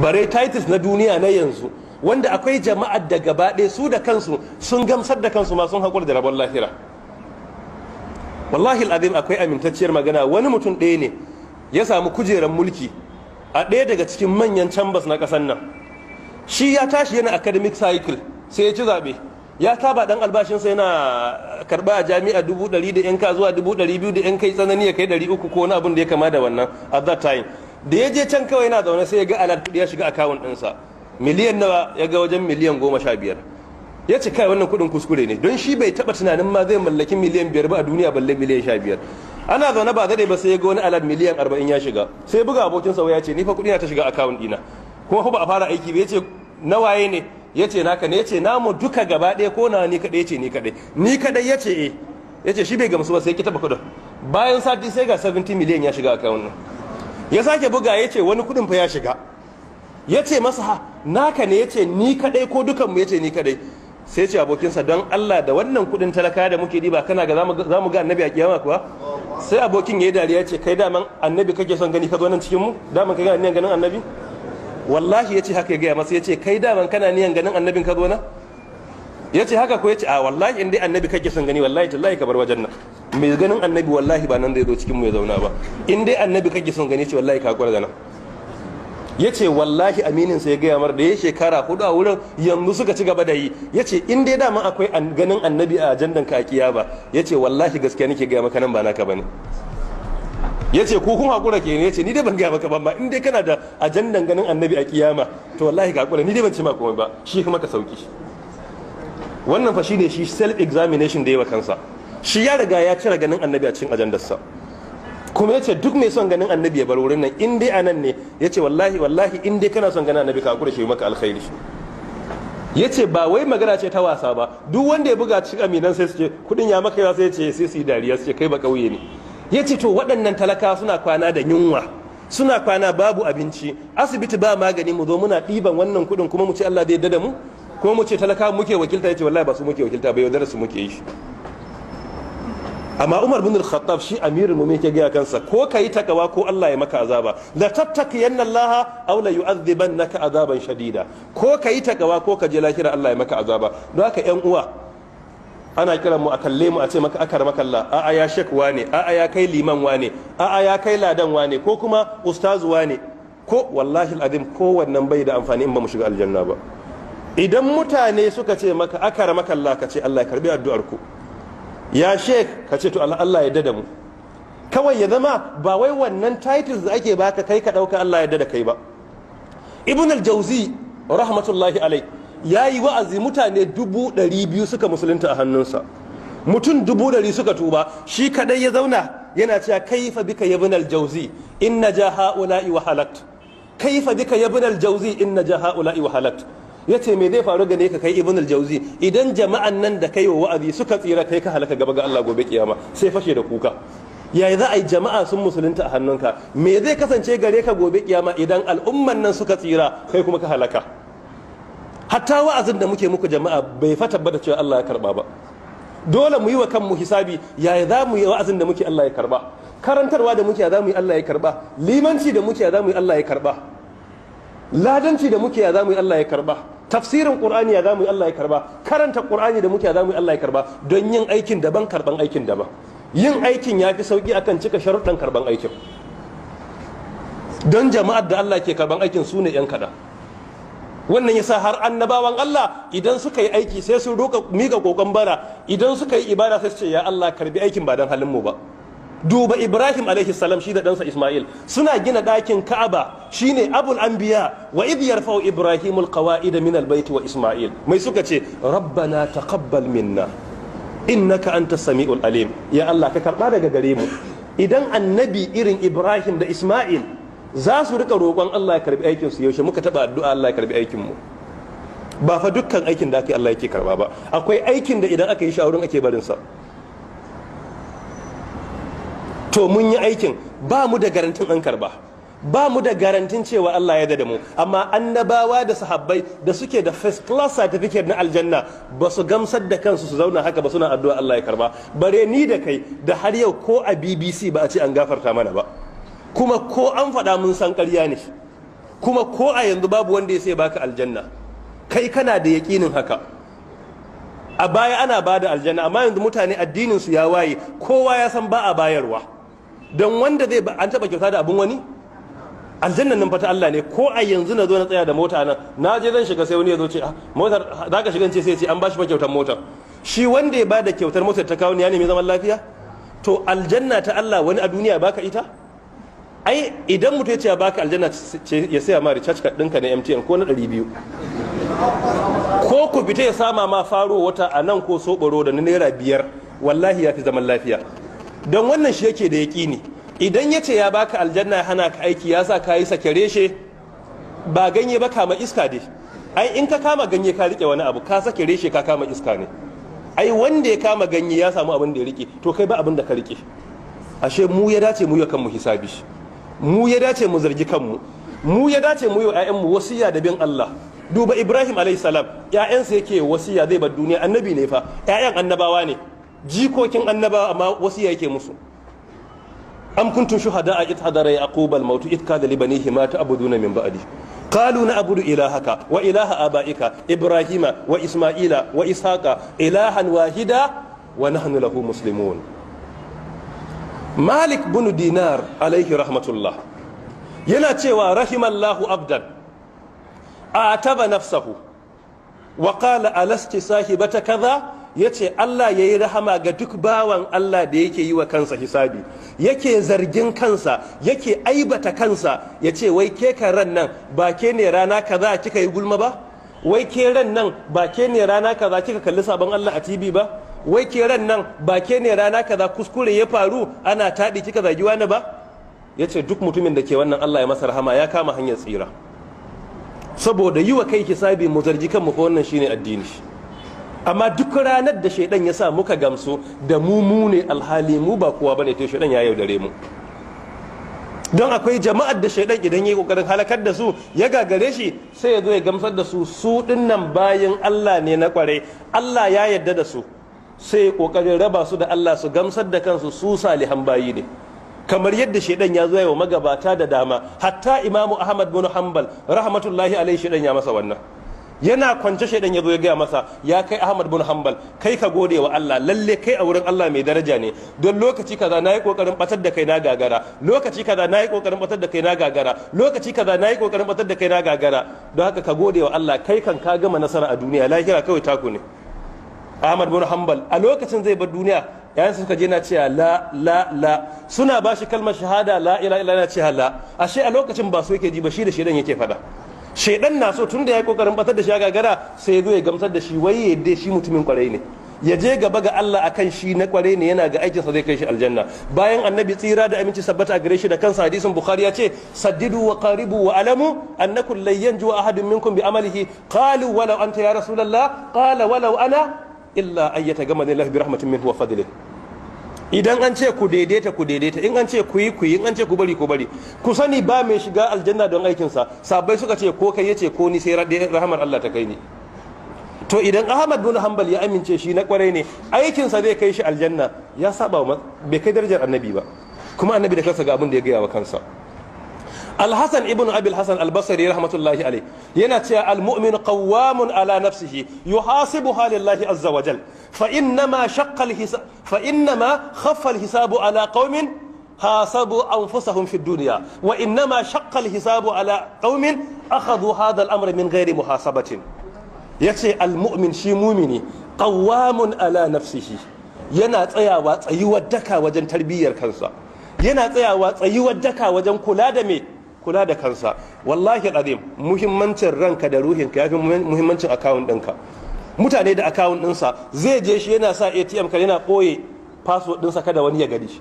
bare titus na duniya na yanzu wanda akwai jama'ar da gaba ɗaya su da kansu sun gamsar da kansu ma sun da rabon lahira. Wallahi al'adim akwai amintacciyar magana wani mutum ɗaya ne ya samu kujerar mulki a ɗaya daga cikin manyan chambers na ƙasar nan. Shi ya tashi yana academic cycle sai ya ci zaɓe. Ya taba ɗan albashinsa yana karɓa a jami'a dubu ɗari da yanka zuwa dubu ɗari biyu da yan kai tsanani ya kai ɗari uku ko wani abin da ya kama da wannan at that time. Da ya je can kawai yana zaune sai ya ga alat kuɗi ya shiga akawun ɗinsa. Miliyan nawa ya ga wajen miliyan goma sha biyar. Ya ce kai wannan kuɗin kuskure ne. Don shi bai taɓa tunanin ma zai mallaki miliyan biyar ba a duniya balle miliyan sha biyar. Ana zaune ba zai ba sai ya ga wani alat miliyan arba'in ya shiga. Sai buga abokinsa ya ce ni fa kuɗi na ta shiga akawun ɗina. Kuma fa ba a fara aiki ba ya ce nawaye ne? Ya ce naka ne. Ya ce namu duka gaba ɗaya ko na ni kaɗai? Ya ce ni kaɗai. Ni kaɗai? Ya ce eh. Ya ce shi bai gamsu ba sai ki taɓa kuɗin. Bayan sati sai ga 70 miliyan ya shiga akawun nan ya sake buga ya ce wani kuɗin fa ya shiga. Ya ce masa naka ne ya ce ni kaɗai ko dukanmu ya ce ni kaɗai? Sai ce abokinsa don Allah da wannan kuɗin talaka da muke diba kana ga za mu ga annabi a kiyama kuwa? Sai abokin ya yi dariya ce kai daman annabi kake son gani ka zo nan cikin mu? Daman ka gani ganin annabi? Wallahi ya ce haka ya gaya masa ya ce kai daman kana niyan ganin annabin ka zo nan? Ya ce haka ko ya ce a wallahi in dai annabi kake son gani wallahi tallahi ka bar wajen nan. Mai ganin annabi wallahi ba nan zai zo cikin ya zauna ba. In dai annabi kake son gani ce wallahi ka kwar da nan. Ya ce wallahi aminin sai ya gaya mar da ya shekara huɗu a wurin yanzu suka ci gaba da yi. Ya ce in dai dama akwai ganin annabi a ajandan ka a kiyama ya ce wallahi gaskiya nake gaya maka nan ba naka ba ne. Ya ce ko kun hakura ke ne ya ce ni dai ban gaya maka ba in dai kana da ajandan ganin annabi a kiyama to wallahi ka hakura ni dai ban ce ma komai ba shi kuma ka sauƙi. Wannan fa shine shi self examination da yawa kansa. Shi ya riga ya cire ganin annabi a cikin ajandarsa. Kuma ya ce duk mai son ganin annabi ya bar wurin nan in dai a nan ne ya ce wallahi wallahi in dai kana son ganin annabi ka hakura shi maka alkhairi. Ya ce ba wai magana ce ta wasa ba duk wanda ya buga cikin aminan sai su ce kuɗin ya maka yawa? Sai ya ce sai su yi dariya su ce kai ba kauye ne. Ya ce to waɗannan talaka suna kwana da yunwa suna kwana babu abinci asibiti ba magani mu zo muna ɗiban wannan kuɗin kuma mu ce Allah zai yarda da mu kuma mu ce talaka muke wakilta. Ya ce wallahi ba su muke wakilta ba yaudara su muke yi. Amma Umar bin al-Khattab shi amirul mu'minin ke gaya kansa ko kai takawa ko Allah ya maka azaba la tattaqiyanna Allah aw la yu'adhibannaka azaban shadida. Ko kai takawa ko ka je lahira Allah ya maka azaba. Don haka ƴan uwa ana kiran mu a kalle mu a ce maka akar makalla a'a ya shek wane a'a ya kai liman wane a'a ya kai ladan wane ko kuma ustazu wane. Ko wallahi alazim ko wannan bai da amfani in ba mu shiga aljanna ba. Idan mutane suka ce maka akar makalla ka ce Allah ya karɓi addu'ar ku ya shek ka ce to Allah ya dada mu. Kawai ya zama ba wai wannan titles da ake baka kai ka ɗauka Allah ya dada kai ba. Ibn al-jawzi rahmatullahi alai ya yi wa'azi mutane dubu ɗari biyu suka musulunta a hannunsa. Mutum dubu ɗari suka tuba shi kadai ya zauna yana cewa kaifa bika ibn al-jawzi inna ja ha'ula'i wa kaifa bika ibn al-jawzi inna ja ha'ula'i wa halakt. Ya ce me zai faru gane ka kai ibn al-jawzi idan jama'an nan da kai wa wa'azi suka tsira kai ka halaka gaba ga Allah gobe kiyama. Sai fashe da kuka. Yayi za a yi jama'a sun musulunta a hannunka? Me zai kasance gare ka gobe kiyama idan al'umman nan suka tsira kai kuma ka halaka? Hatta wa'azin da muke muku jama'a bai fa tabbata cewa Allah ya karɓa ba. Dole mu yi wa kanmu hisabi yaya za mu yi wa'azin da muke Allah ya karɓa karantarwa da muke za mu yi Allah ya karɓa limanci da muke za mu yi Allah ya karɓa ladanci da muke za mu yi Allah ya karɓa tafsirin qur'ani ya za mu yi Allah ya karɓa. Karanta qur'ani da muke za mu yi Allah ya karɓa. Don yin aikin daban karɓan aikin daban. Yin aikin ya fi sauƙi akan cika sharuɗan karɓan aikin. Don jama'ar da Allah ke karɓan aikin su ne 'yan kaɗan. Wannan yasa har annabawan Allah idan suka yi aiki sai su roka mika kokon bara. Idan suka yi ibada sai su ce ya Allah karɓi aikin ba dan halin mu ba. Duba Ibrahim alaihi salam shi da ɗansa Ismail. Suna gina ɗakin Ka'aba shine abul anbiya wa idh yarfa'u Ibrahimul qawa'id min albayt wa Ismail. Mai suka ce rabbana taqabbal minna innaka antas samiul alim. Ya Allah ka karɓa daga gare mu. Idan annabi irin Ibrahim da Ismail za su riƙa roƙon Allah ya karɓi aikin su yaushe? Muka taba addu'a Allah ya karɓi aikin mu ba fa dukkan aikin da aka yi Allah yake karɓa ba. Akwai aikin da idan aka yi shawarin ake barin sa to mun yi aikin ba mu da garantin an karɓa ba mu da garantin cewa Allah ya da mu. Amma annabawa da sahabbai da suke da first class certificate na aljanna ba su gamsar da kansu su zauna haka ba suna addu'a Allah ya karɓa. Bare ni da kai da har yau ko a BBC ba a ce an gafarta mana ba. Kuma ko an faɗa mun san ƙarya ne. Kuma ko a yanzu babu wanda ya sai baka aljanna. Kai kana da yaƙinin haka. A baya ana ba da aljanna amma yanzu mutane addinin su ya waye kowa ya san ba a bayarwa. Don wanda zai an taba kyauta da abin wani? Aljannan nan fata Allah ne. Ko a yanzu na zo na tsaya da mota nan na je zan shiga sai wani ya zo ce motar za ka shiga? Ce sai ce an bashi fa kyautar motar. Shi wanda ya ba da kyautar motar ta kawo ni ya nemi zaman lafiya? To aljanna ta Allah wani a duniya baka ita? Ai idan mutum ya ce baka aljanna ya saya ma recharge card ɗinka na MTN ko na 200 ko ku fita ya sama ma faro wata a nan ko soboro da na naira biyar wallahi ya fi zaman lafiya. Don wannan shi yake da yaƙini. Idan ya ce ya baka aljanna ya hana ka aiki ya sa ka yi sake reshe ba ganye ba kama iska dai. Ai in ka kama ganye ka riƙe wani abu ka sake reshe ka kama iska ne. Ai wanda ya kama ganye ya samu abin da ya riƙe to kai ba abin da ka riƙe ashe mu ya dace mu yi kanmu hisabi. Mu ya dace mu zargi kanmu. Mu ya dace mu yi wa mu wasiya da bin Allah. Duba Ibrahim alayhi salam ƴaƴansa yake wasiya zai bar duniya annabi ne fa. ƴaƴan annabawa ne. Jikokin annabawa amma wasiya yake musu. Am kuntum shuhada id hadara yaqub al maut id kada li banihi ma min ba'di. Qalu na'budu ilahaka wa ilaha abaika ibrahima wa isma'ila wa ishaqa ilahan wahida wa nahnu lahu muslimun. Malik bin dinar alaihi rahmatullah yana cewa rahimallahu abdan ataba nafsahu wa qala alasti sahibata kaza ya ce Allah yayi rahama ga duk bawan Allah da yake yi wa kansa hisabi yake zargin kansa yake aibata kansa ya ce wai ke ran nan ba ke ne rana kaza kika yi gulma ba? Wai ke ran nan ba ke ne rana kaza kika kalli sabon Allah a TV ba? Wai ke ran nan ba ke ne rana kaza kuskure ya faru ana taɗi kika zagi wani ba? Yace duk mutumin da ke wannan Allah ya masa rahama ya kama hanyar tsira. Saboda yi wa kai hisabi mu zargi kanmu ko wannan shine addini. Amma duk ranar da shaidan ya sa muka gamsu da mu mu ne alhali mu ba kowa ba ne to shaidan ya yaudare mu. Don akwai jama'ar da shaidan idan ya yi ƙoƙarin halakar da su ya gagare shi sai ya zo ya gamsar da su. Su ɗin nan bayan Allah ne na kware. Allah ya yarda da su. Sai ya ƙoƙarin raba su da Allah su gamsar da kansu. Su salihan bayi ne. Kamar yadda shaidan ya zo wa magabata da dama. Hatta imamu ahmad bin hanbal rahmatullahi alaihi shaidan ya masa wannan. Yana kwance shaidan ya zo ya gaya masa ya kai ahmad bin hanbal kai ka gode wa Allah lalle kai a wurin Allah mai daraja ne. Don lokaci kaza na yi ƙoƙarin batar da kai na gagara. Lokaci kaza na yi ƙoƙarin batar da kai na gagara. Lokaci kaza na yi ƙoƙarin batar da kai na gagara. Don haka ka gode wa Allah kai kan ka gama nasara a duniya. Lahira kawai taku ne. Ahmad bin hanbal a lokacin zai bar duniya yayin suka je na cewa la la la. Suna ba shi kalmar shahada la ila ila na cewa la. Ashe a lokacin ba su yake ji ba shi da shedan yake fada shedan na so tunda ya ƙoƙarin batar da shi gagara sai ya zo ya gamsar da shi wai ya dai shi mutumin ƙwarai ne. Ya je gaba ga Allah akan shi na ƙwarai ne yana ga aikinsa zai kai shi aljanna. Bayan annabi tsira da aminci sabbata a gare shi da kansa hadisin bukhari ya ce saddidu wa qaribu wa alamu annakum lan yanju ahadun minkum bi amalihi. Qalu walau anta ya rasulullah qala walau ana illa ayyata gama ne bi rahmatin min huwa fadlin idan an ce ku daidaita ku daidaita. In an ce ku yi ku yi. In an ce ku bari ku bari. Ku sani ba mai shiga aljanna don aikinsa. Sabai suka ce ko kai ya ce ko ni sai rahamar Allah ta kai ni. To idan Ahmad bin Hanbal ya amince shi na ƙwarai ne aikinsa zai kai shi aljanna. Ya saba bai kai darajar annabi ba. Kuma annabi da kansa ga abin da ya gaya wa kansa. alhassan ibn abil hassan albasari rahmatullahi alai yana cewa almu'min qawwamun ala nafsihi yuhasibu halillahi azza wa jal. Fa innama shaqqa alhisab fa innama khaffa alhisabu ala qaumin hasabu anfusahum fi dunya. Wa innama shaqqa alhisabu ala qaumin akhadhu hadha al-amra min ghairi muhasabatin. Yace almu'min shi mumini qawwamun ala nafsihi yana tsayawa tsayuwar daka wajen tarbiyyar kansa. Yana tsayawa tsayuwar daka wajen kula da me? Kula da kansa. Wallahi azim muhimmancin ranka da ruhinka yafi muhimmancin akawun ɗinka. Mutane da akawun ɗinsa zai je shi yana sa atm ka yana ɓoye password ɗinsa kada wani ya gani